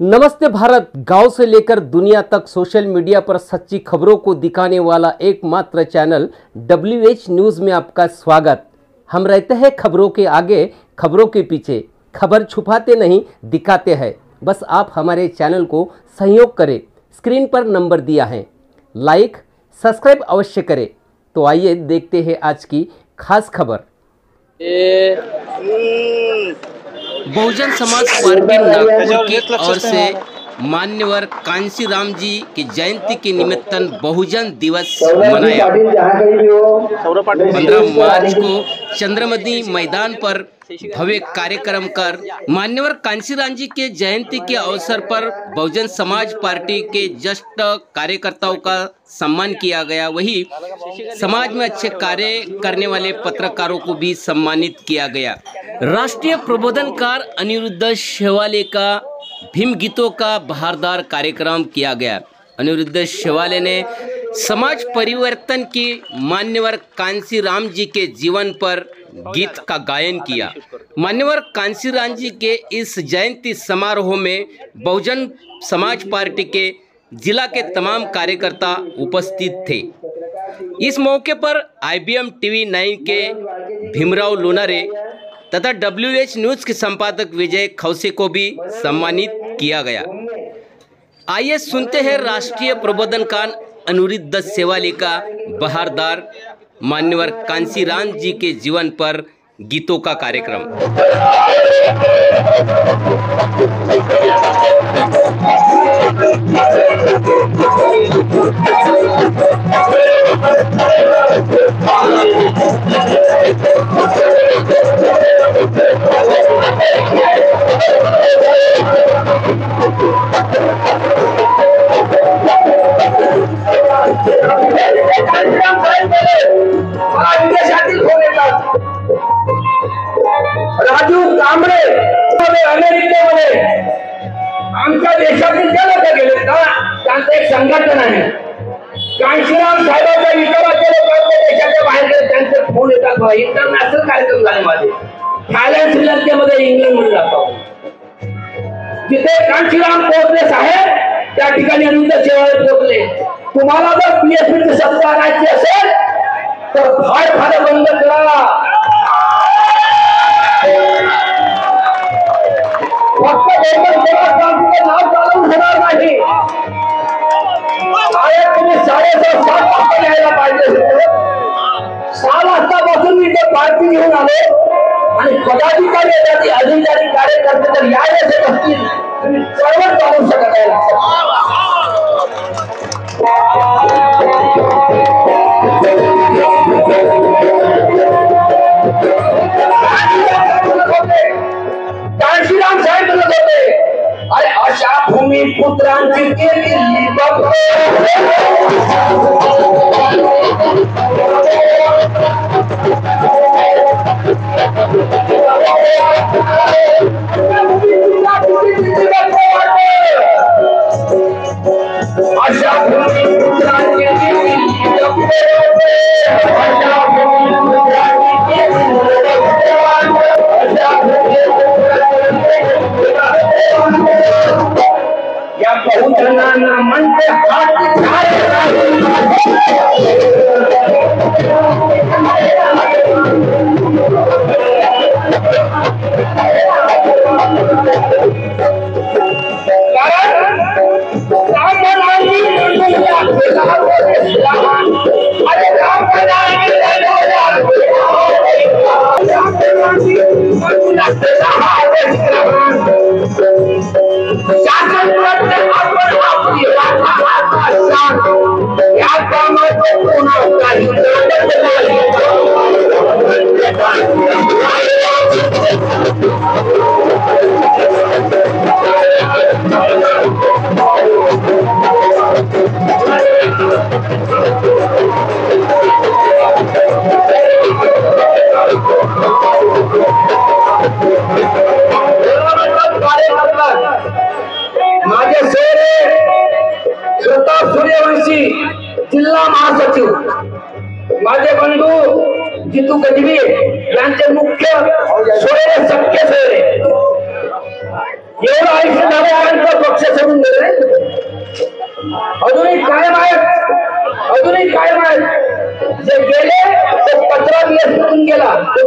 नमस्ते भारत। गाँव से लेकर दुनिया तक सोशल मीडिया पर सच्ची खबरों को दिखाने वाला एकमात्र चैनल डब्ल्यू एच न्यूज़ में आपका स्वागत। हम रहते हैं खबरों के आगे, खबरों के पीछे। खबर छुपाते नहीं, दिखाते हैं। बस आप हमारे चैनल को सहयोग करें। स्क्रीन पर नंबर दिया है। लाइक, सब्सक्राइब अवश्य करें। तो आइए देखते हैं आज की खास खबर। बहुजन समाज पार्टी नागपुर की ओर से मान्यवर कांसी राम जी की जयंती के निमित्तन बहुजन दिवस मनाया। पंद्रह मार्च को चंद्रमती मैदान पर भव्य कार्यक्रम कर मान्यवर कांसीराम जी के जयंती के अवसर पर बहुजन समाज पार्टी के जस्ट कार्यकर्ताओं का सम्मान किया गया। वही समाज में अच्छे कार्य करने वाले पत्रकारों को भी सम्मानित किया गया। राष्ट्रीय प्रबोधनकार अनिरुद्ध शेवाले का भीम गीतों का बहारदार कार्यक्रम किया गया। अनिरुद्ध शिवालय ने समाज परिवर्तन की मान्यवर कांसी राम जी के जीवन पर गीत का गायन किया। मान्यवर कांसी राम जी के इस जयंती समारोह में बहुजन समाज पार्टी के जिला के तमाम कार्यकर्ता उपस्थित थे। इस मौके पर आईबीएम टीवी नाइन के भीमराव लोनारे तथा डब्ल्यू एच न्यूज़ के संपादक विजय खौसे को भी सम्मानित किया गया। आइए सुनते हैं राष्ट्रीय प्रबोधन प्रबोधनकार अनुरुद्ध सेवाली का बहारदार मान्यवर कांसीराम जी के जीवन पर गीतों का कार्यक्रम। राजू कांबळे. अमेरिकेमध्ये. आमच्या देशातील जे लोक गेले का? त्यांचं एक संघटन आहे. कांशीराम साहेबांच्या विचाराचे लोक आमच्या देशाच्या बाहेर गेले. त्यांचे फोन येतात इंटरनॅशनल कार्यक्रम झाले माझे. थायलंड श्रीलंकेमध्ये इंग्लंडमध्ये जातो जिथे कांशीराम पोहोचले साहेब त्या ठिकाणी अनंत शेवाळे पोहोचले. तुम्हाला जर पीएसपीची सत्ता आणायची असेल तर फार फार बंद करा. फक्त नाव होणार नाही तुम्ही साडेसहा सात वाजता यायला पाहिजे सहा वाजतापासून मी ते पार्टी घेऊन आलो आणि पदाधिकारी अधिकारी कार्यकर्ते जर या येत असतील. तुम्ही सर्वच चालू शकत आहे. भूमिपुत्रांची केलेली अशा भूमिपुत्रांची केलेली अशा या बहुजनांना म्हणते हात काय कारण राम म्हणाली अरे राम शासन प्रत्येक आपण है या कामाचं पुन्हा काही नाटक माझे सूर्यवंशी जिल्हा महासचिव माझे बंधू जितू यांचे मुख्य सोयरे सख्य सोयरे. पक्ष सोडून गेले अजूनही कायम आहेत, अजूनही कायम आहेत. जे गेले तो गेला तो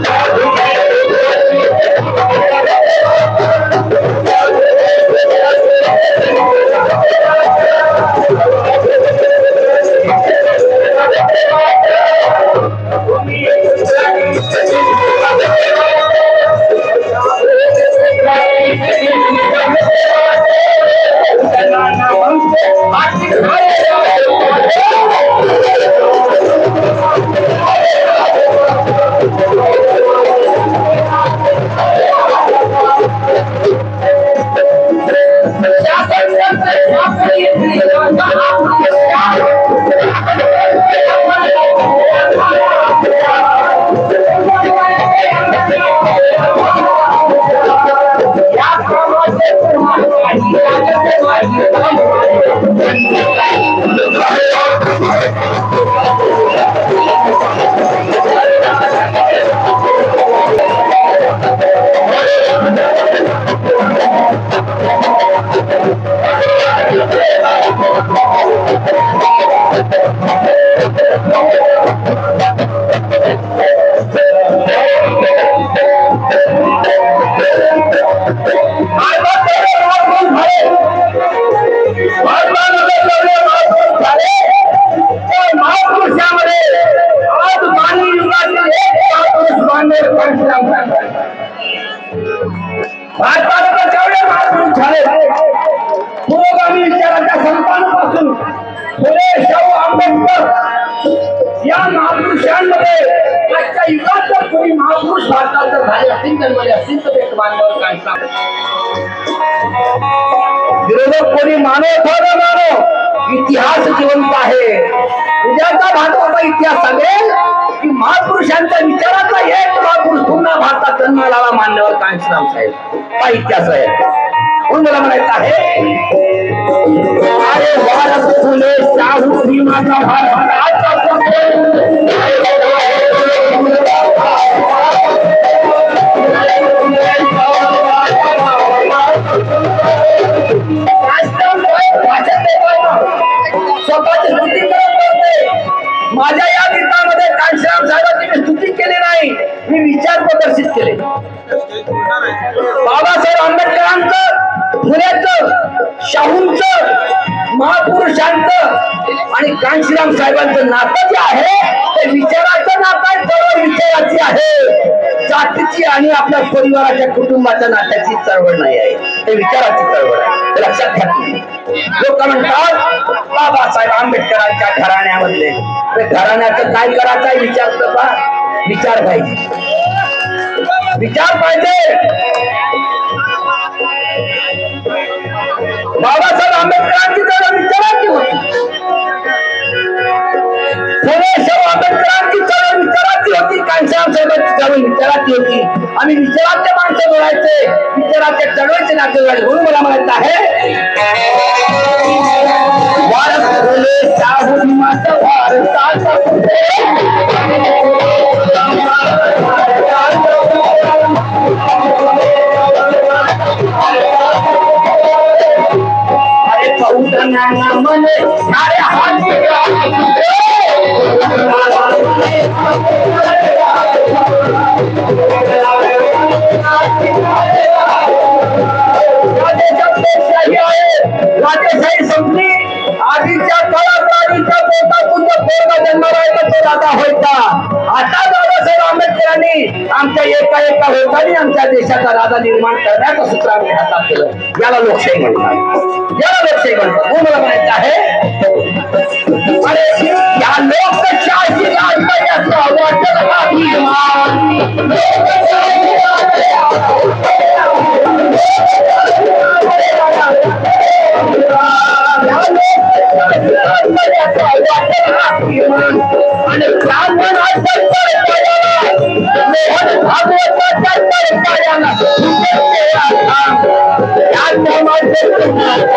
fire. Ai, मानो थोडं मानो इतिहास जिवंत आहे. उद्याचा भारताचा इतिहास सांगेल की महापुरुषांच्या विचाराचा एक महापुरुष पुन्हा भारतात जन्माला मानल्यावर मान्यवर कांशीराम साहेब. हा इतिहास आहे. म्हणून मला म्हणायचं आहे अरे भारत फुले शाहू भीमाचा भारत स्वतःची स्तुती करत नव्हते माझ्या या गीतामध्ये विचार प्रदर्शित केले बाबासाहेब आंबेडकरांचं फुलेचं शाहूंच महापुरुषांचं आणि कांशीराम साहेबांचं नातं जे आहे ते विचाराचं नातं चळवळ विचाराची आहे. जातीची आणि आपल्या परिवाराच्या कुटुंबाच्या नात्याची चळवळ नाही आहे. ते विचाराची चळवळ आहे. लक्षात घ्या तुम्ही. लोक म्हणतात बाबासाहेब आंबेडकरांच्या घराण्यामधले. ते घराण्याचं काय करायचं विचार विचारतं विचार पाहिजे. विचार पाहिजे. बाबासाहेब आंबेडकरांची तर विचाराची होती फुले शाहू आंबेडकरांची चळवळ विचाराची होती कांशीराम साहेबांची विचाराची होती। आम्ही विचाराचे माणसं बोलायचे विचाराचे चळवळीचे नाते बोलायचे म्हणून मला म्हणायचं आहे भारत फुले शाहू भीमाचा भारताचा अरे मने अरे हाती राजेशाही संपली आधीच्या काळात आधीच्या पोटातून जो पोरगा जन्माला तो राजा व्हायचा आता बाबासाहेब आंबेडकरांनी आमच्या एका एका होतानी आमच्या देशाचा राजा निर्माण करण्याचं सूत्र आम्ही हातात केलं याला लोकशाही म्हणतात याला लोकशाही म्हणतात मला म्हणायचं आहे अरे या लोकशाही राजकारणाचं वाटत अभिमान. आणि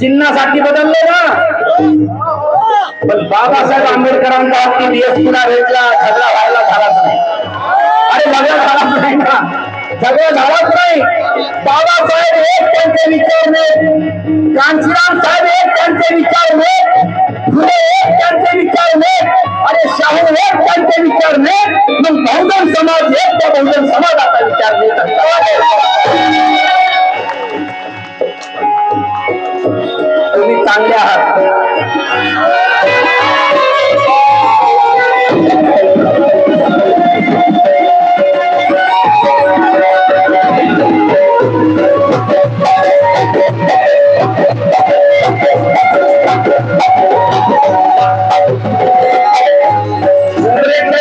चिन्हासाठी बदलले आंबेडकरांचा हत्ती दिवस पुन्हा भेटला झगडा व्हायला नाही अरे झगडा झालाच नाही। नाही एक विचार नेत कांशीराम साहेब एक त्यांचे विचार नेत फुले एक विचार अरे शाहू एक विचार मग बहुजन समाज, एक त्या बहुजन समाजाचा विचार नेत चांगले आहात.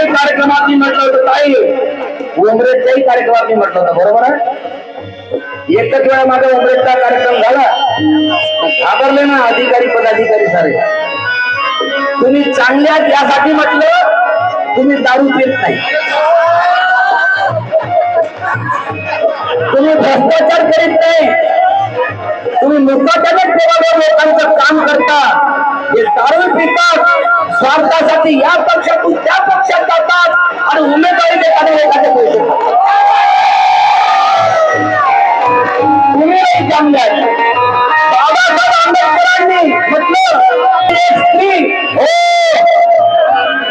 कार्यक्रमात मी म्हटलं होतं ताई. उमरेटच्याही कार्यक्रमात मी म्हटलं होतं बरोबर आहे? एकच वेळा माझा उमरेटचा कार्यक्रम झाला. घाबरले ना अधिकारी पदाधिकारी सारे. तुम्ही चांगल्या यासाठी म्हटलं तुम्ही दारू पित नाही. तुम्ही भ्रष्टाचार करीत नाही. तुम्ही मुखाच्याच टेबलवर लोकांचं काम करता. हे दारू पितात. स्वार्थासाठी या पक्षातून त्या पक्षात जातात. आणि उमेदवारी देताना लोकांचे पैसे तुम्ही नाही चांगले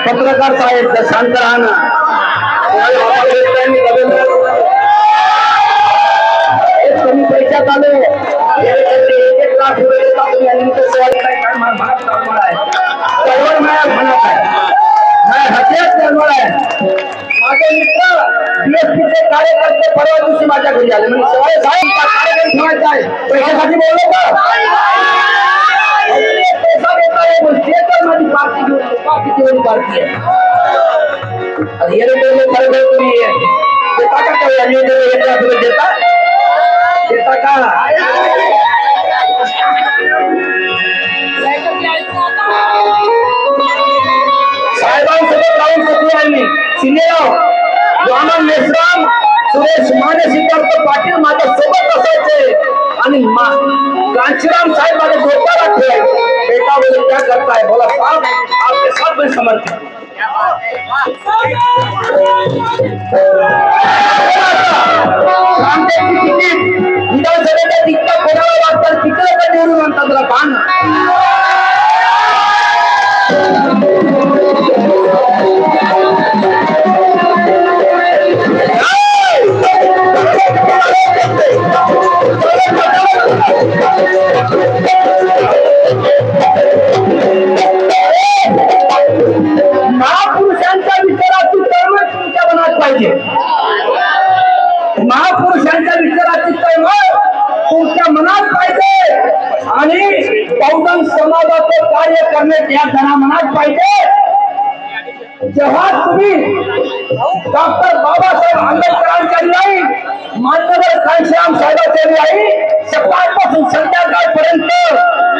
पत्रकार साहेब शांत बदललं. एक लाख कार्यकर्ते परवा माझ्या घरी आले. म्हणजे सवाय साहेब का कार्यक्रम ठेवायचा आहे पैशासाठी बोललो पैसा देता है माझी पार्टी घेऊन पार्टी घेऊन पार्टी आहे आणि येणे बोलले खरं खरं तुम्ही देता का काही आणि एक लाख रुपये देता? देता का? साहेबांसोबत राहून सत्य यांनी सिनेराव वामन मेश्राम सुरेश माने सिद्धार्थ पाटील माझ्या सोबत असायचे आणि मा- कांशीराम साहेब माझ्या डोक्याला ठेवायचे बेटा बोले क्या करता है? बोला, साहब, आपके साथ मैं समर्पित हूँ." कामगारची तिकीट विधानसभेच्या तिकीट कोणाला वाटतं तिकडे का निवडून आणतात करणे त्या जनामनात पाहिजे जेव्हा तुम्ही डॉक्टर बाबासाहेब आंबेडकरांच्या नाही मान्यवर कांशीराम साहेबांचे नाही सकाळपासून संध्याकाळपर्यंत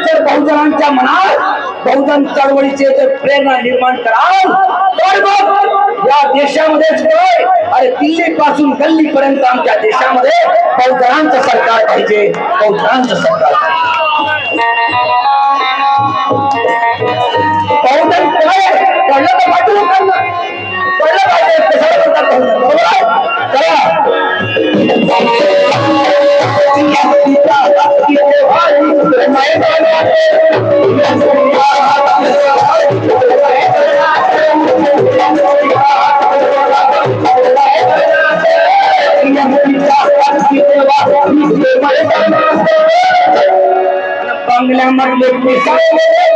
जर बहुजनांच्या मनात बहुजन चळवळीचे जर प्रेरणा निर्माण कराल तर मग या देशामध्येच काय अरे दिल्ली पासून गल्ली पर्यंत आमच्या देशामध्ये बहुजनांचं सरकार पाहिजे बहुजनांचं सरकार पाहिजे. काय आहे? कळलं तर पाहिजे लोकांना कळलं पाहिजे कशाला करतात बहुजन बरोबर चला देशामध्ये अंधश्रद्धाळू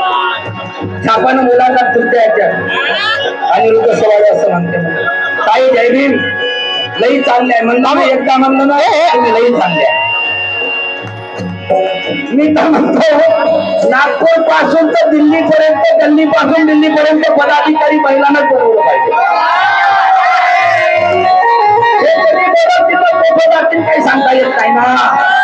छापानं मुलांना याच्यात आणि लोक सवाल असं म्हणते. ताई जय भीम. लई चालले आहे म्हणलं मी एकदा म्हणलं ना तुम्ही लई चालले आहे. मी तर म्हणतो नागपूरपासून तर दिल्ली पर्यंत दिल्ली पासून दिल्ली पर्यंत पदाधिकारी महिलांना बोलवलं पाहिजे काही सांगता येत नाही ना.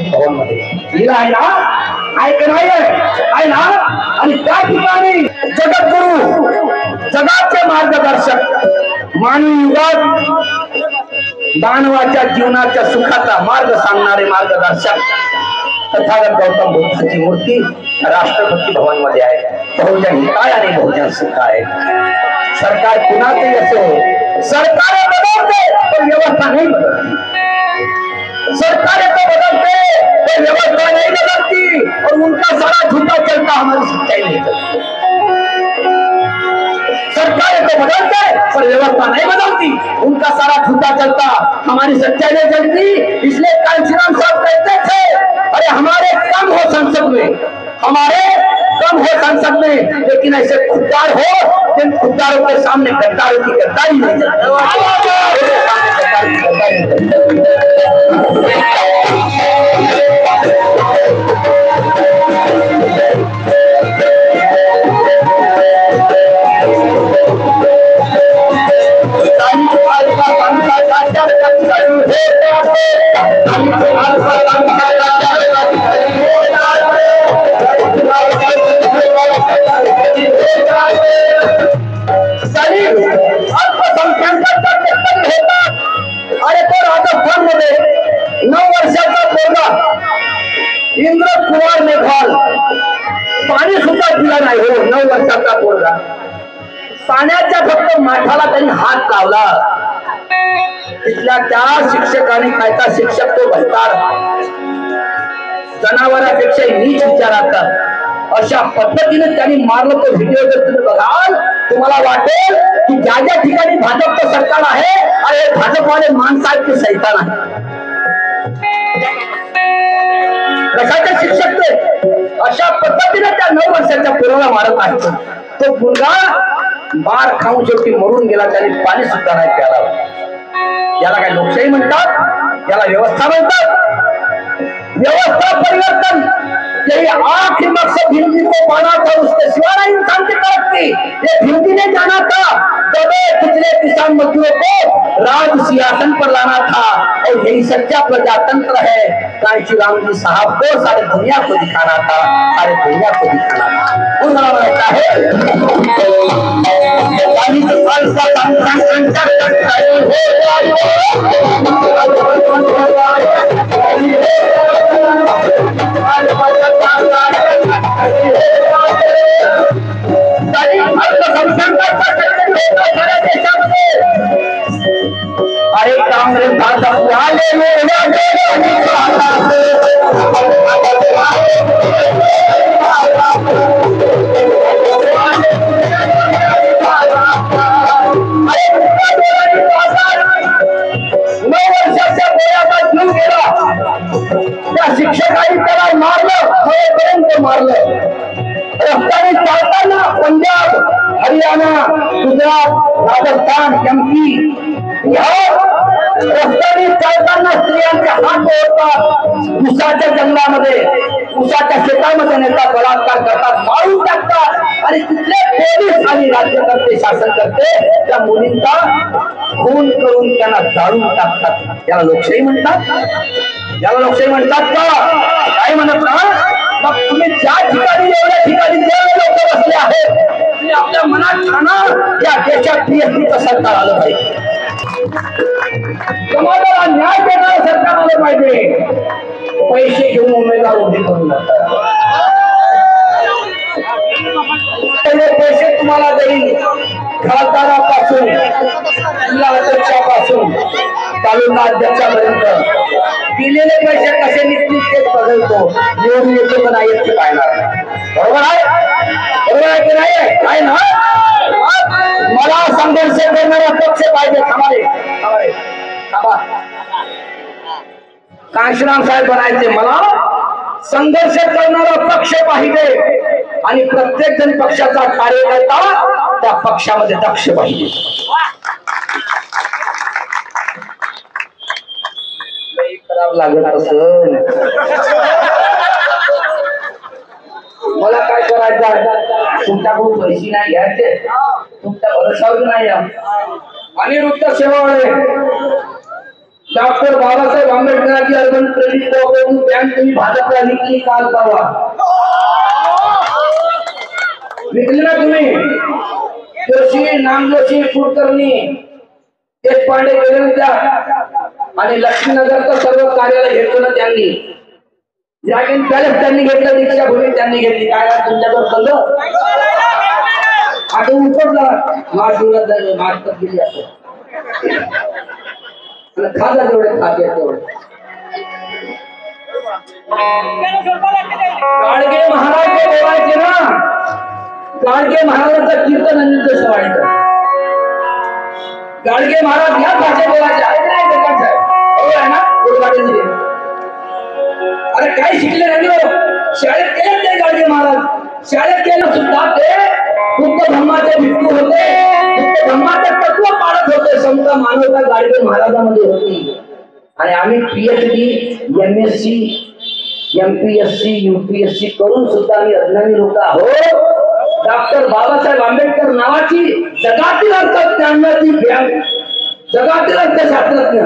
आहे राष्ट्रपती भवन मध्ये लिहिलं आहे ना आहे ना? आणि त्या ठिकाणी जगद्गुरु जगाचे मार्गदर्शक। मानवी युगात मानवाच्या जीवनाच्या सुखाचा मार्ग सांगणारे मार्गदर्शक। तथागत गौतम बुद्धाची मूर्ती राष्ट्रपती भवन मध्ये आहे. बहुजन हिताय आणि बहुजन सुख आहे सरकार कुणाचंही असो, सरकार बदलते, पण व्यवस्था नाही बदलती. सरकार तो बदलते पर व्यवस्था नहीं बदलती, और उनका सारा झूठा चलता हमारी सच्चाई नहीं चलती। सरकार तो बदलते, पर व्यवस्था नहीं बदलती, उनका सारा झूठा चलता हमारी सच्चाई नहीं चलती, इसलिए कांशीराम साहब कहते थे, अरे हमारे कम हो संसद में, हमारे कम हो संसद में, लेकिन ऐसे खुददार हो, जिन खुददारों के सामने गद्दारों की गद्दारी नहीं चलती। সলিম অল্প সংখ্যা अरे तो राजस्थानमध्ये नऊ वर्षाचा पोरगा इंद्र कुमार मेघवाल. पाणी सुद्धा दिला नाही हो नऊ वर्षाचा पोरगा. पाण्याच्या फक्त माठाला त्यांनी हात लावला. तिथल्या त्या शिक्षकाने काय का शिक्षक तो भलतार जनावरापेक्षा नीच विचाराचा अशा पद्धतीने त्यांनी मारलं तो व्हिडिओ जर तुम्ही बघाल तुम्हाला वाटेल की ज्या ज्या ठिकाणी भाजपचं सरकार आहे अरे भाजपवाले माणसं आहेत ते सैतान आहे? कशाचे शिक्षक ते? अशा पद्धतीने त्या नऊ वर्षाच्या पोराला मारत आहेत. तो मुलगा मार खाऊन शेवटी मरून गेला त्याने पाणी सुद्धा नाही प्याला याला काय लोकशाही म्हणतात? याला व्यवस्था म्हणतात? व्यवस्था परिवर्तन! यही आखिरी मकसद हिंदी को पाना था, उसके सिवा इंसान की तरक्की। ये हिंदी ने जाना था। तब पिछले किसान मजदूरों को राज सिंहासन पर लाना था और यही सच्चा प्रजातंत्र है। कांशी राम जी साहब को सारे दुनिया को दिखाना था, सारे दुनिया को दिखाना था। रहता है। अरे कांग्रेस दादा वाले नऊ वर्षाच्या पोराचा जीव गेला त्या शिक्षकांनी त्याला मारलं खरेपर्यंत मारलं रस्त्याने चालताना पंजाब। हरियाणा गुजरात राजस्थान एमपी बिहार रस्त्याने चालताना स्त्रियांचे हात ओढतात उसाच्या जंगलामध्ये उसाच्या शेतामध्ये नेतात बलात्कार करतात मारून टाकतात. आणि तिथले पोलीस आणि राज्यकर्ते शासन करते. त्या मुलींचा खून करून त्यांना जाळून टाकतात. याला लोकशाही म्हणतात. याला लोकशाही म्हणतात का? काय म्हणत ना? मग तुम्ही ज्या ठिकाणी एवढ्या ठिकाणी जे लोक बसले आहेत तुम्ही आपल्या मनात ठाणा या देशात पीएससीचं सरकार आलं पाहिजे. सरकार पाहिजे पैसे घेऊन उमेदवार उभे करून जातात. पैसे तुम्हाला देईल. खासदारापासून जिल्हा अध्यक्षापासून तालुका अध्यक्षापर्यंत दिलेले पैसे कसे निघतील ते बदलतो. निवडून येतो का नाही येत ते पाहणार बरोबर आहे? बरोबर आहे की नाही? काय ना? मला संघर्ष करणारा पक्ष पाहिजे. थांबारे थांबारे थांबा. कांशीराम साहेब बनायचे मला संघर्ष करणारा पक्ष पाहिजे आणि प्रत्येक जण पक्षाचा कार्यकर्ता त्या पक्षामध्ये दक्ष पाहिजे. करावं लागत असेल मला काय करायचं तुमच्याकडून पैसे नाही घ्यायचे. तुमच्या भरोशावर नाही या. अनिरुद्ध सेवावाले डॉक्टर बाबासाहेब आंबेडकरांची अर्बन क्रेडिट कोऑपरेटिव्ह बँक तुम्ही भाजपला विकली काल परवा. विकली ना तुम्ही? जोशी नामजोशी कुलकर्णी देशपांडे गेले त्या आणि लक्ष्मीनगरचं सर्व कार्यालय घेतलं ना त्यांनी. जागेन पॅलेस त्यांनी घेतलं दीक्षाभूमी त्यांनी घेतली. काय तुमच्याकडे कळलं आता उपडला महाशिवरात झालं गेली असं खाजा तेवढे खाते तेवढे. गाडगे महाराज देवायचे ना गाडगे महाराजांचं कीर्तन आणि जसं वाटतं गाडगे महाराज या भाषेत बोलायचे आहेत नाही देखाड साहेब बरोबर आहे ना? गुरुवाडीमध्ये अरे काय शिकले नाही शाळेत केलं ते गाडगे महाराज. शाळेत केलं सुद्धा ते बुद्ध धर्माचे भिक्खू होते. धर्माचे तत्व पाळत होते. समजा मानवता गाडगे महाराजामध्ये होती. आणि आम्ही PhD M S C M P S C UPSC करून सुद्धा आम्ही अज्ञानी लोक आहोत. डॉक्टर बाबासाहेब आंबेडकर नावाची जगातील अर्थज्ञानाची बँक जगातील अर्थशास्त्रज्ञ.